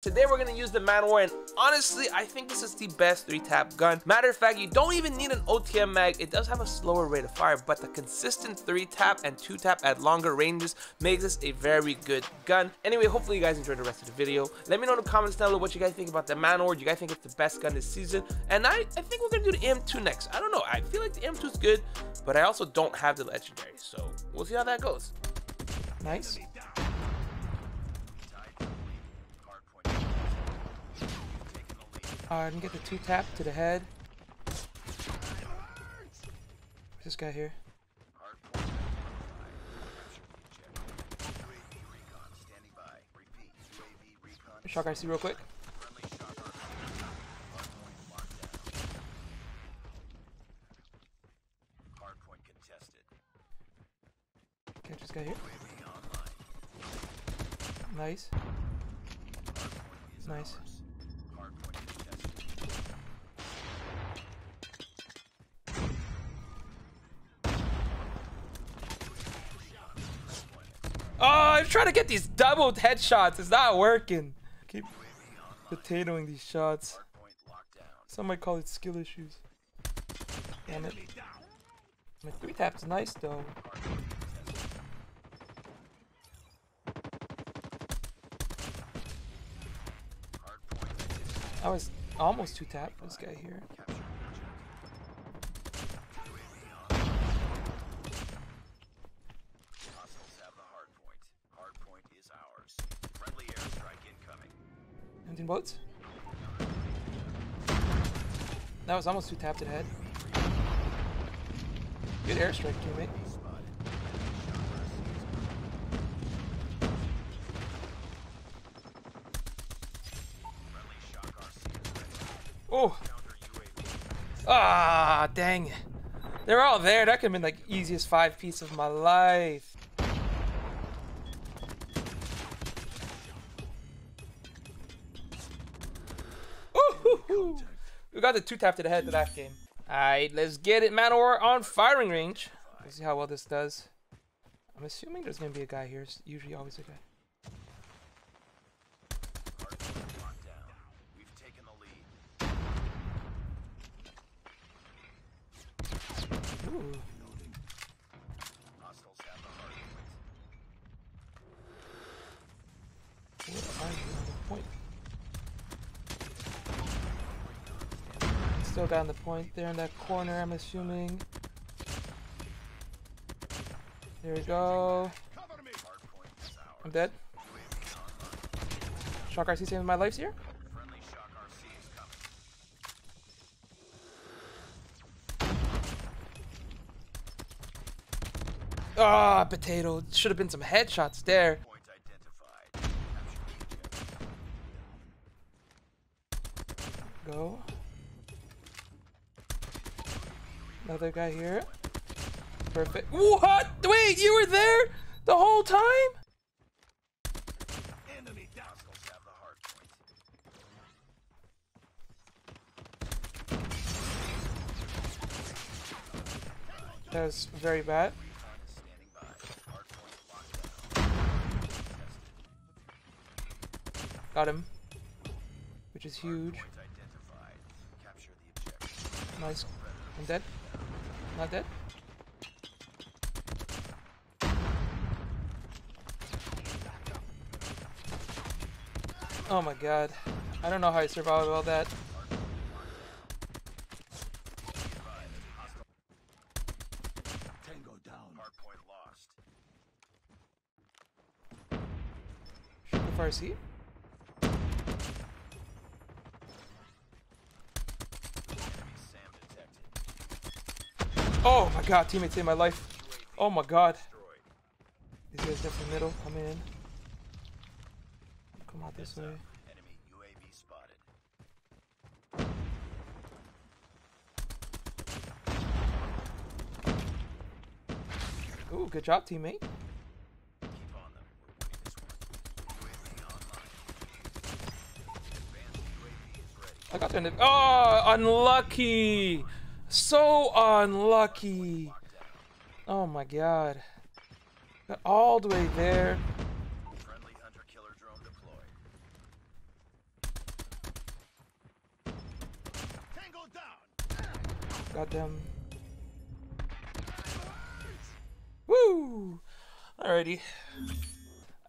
Today we're going to use the Man-O-War and honestly I think this is the best 3-tap gun. Matter of fact you don't even need an OTM mag, it does have a slower rate of fire but the consistent 3-tap and 2-tap at longer ranges makes this a very good gun. Anyway hopefully you guys enjoyed the rest of the video. Let me know in the comments down below what you guys think about the Man-O-War, do you guys think it's the best gun this season? And I, I think we're going to do the M2 next. I don't know, I feel like the M2 is good but I also don't have the legendary so we'll see how that goes. Nice. Uh, I can get the two tap to the head. This guy here. Shock RC real quick. Catch this guy here. Nice. Nice. Oh, I'm trying to get these doubled headshots. It's not working. Keep potatoing these shots. Some might call it skill issues. Damn it. My three tap's nice though. I was almost two tap this guy here. Empty boats. That was almost two tapped it head. Good airstrike, teammate. Oh! Ah, dang. They're all there. That could have been like easiest five piece of my life. We got the two tap to the head to that game. Alright, let's get it. Man-O-War on firing range. Let's see how well this does. I'm assuming there's gonna be a guy here. It's usually always a guy. Ooh. Where are you on the point? Still got the point there in that corner, I'm assuming. There we go. I'm dead. Shock RC saving my life here. Ah, oh, potato. Should have been some headshots there. Go. Another guy here. Perfect. What? Wait, you were there the whole time? That was very bad. Got him. Which is huge. Nice. I'm dead. Not dead. Oh my god. I don't know how I survived all that. Shoot the far. Oh my god, teammate saved my life. Oh my god. These guys definitely middle. Come in. Come out this way. Ooh, good job, teammate. I got there. Oh, unlucky. So unlucky. Oh my god. Got all the way there. Got them. Woo! Alrighty.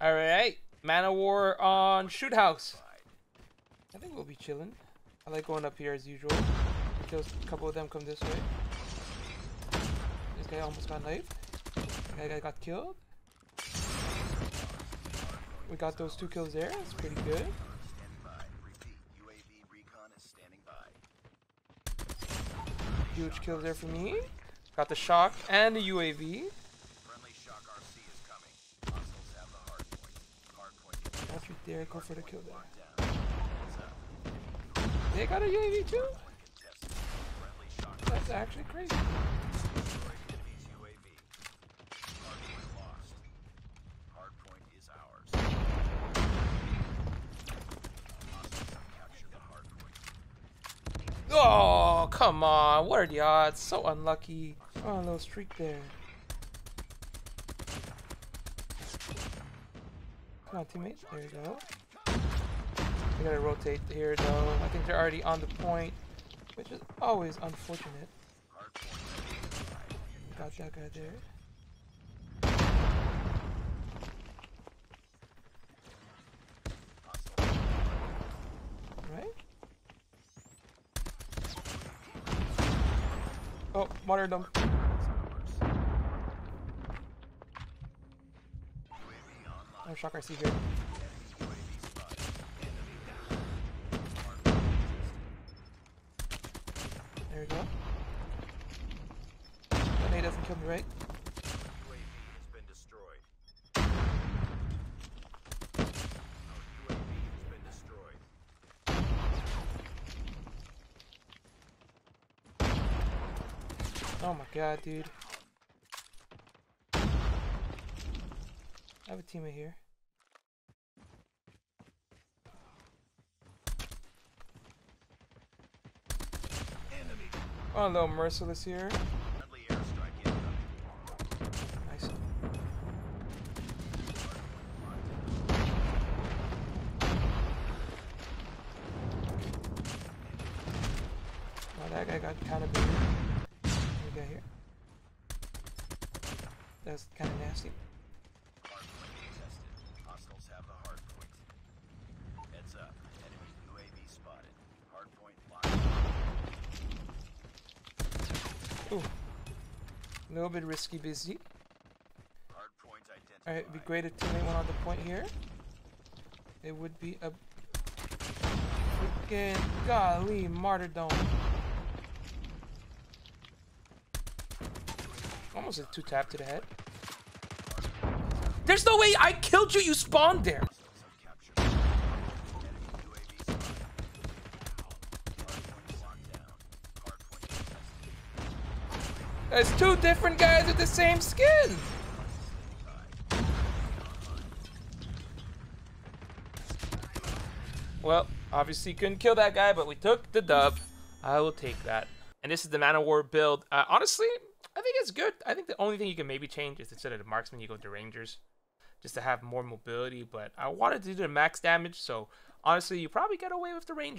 Alright. Man-O-War on Shoot House. I think we'll be chilling. I like going up here as usual. Kills a couple of them come this way. This guy almost got knifed. That guy got killed. We got those two kills there. That's pretty good. Huge kill there for me. Got the shock and the UAV. Don't you dare go for the kill there. They got a UAV too? That's actually crazy. Oh, come on. What are the odds? So unlucky. Oh, a little streak there. Come on, teammate. There you go. We gotta rotate here, though. I think they're already on the point, which is always unfortunate. Got that guy there. Right? Oh, martyrdom. Oh, shock RC here. There we go. That doesn't kill me, right? Oh my god, dude. I have a teammate here. Oh, a little merciless here. Nice. Oh, got kind of big. We got here. That's kind of nasty. Ooh. A little bit risky busy. Alright, it'd be great if teammate went on the point here. It would be a freaking golly martyrdom. Almost a two tap to the head. There's no way I killed you, you spawned there! There's two different guys with the same skin! Well, obviously couldn't kill that guy, but we took the dub. I will take that. And this is the Man-O-War build. Uh, honestly, I think it's good. I think the only thing you can maybe change is instead of the marksman, you go to rangers, just to have more mobility. But I wanted to do the max damage, so honestly, you probably get away with the ranger.